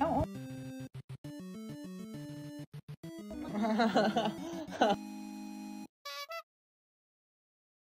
Oh.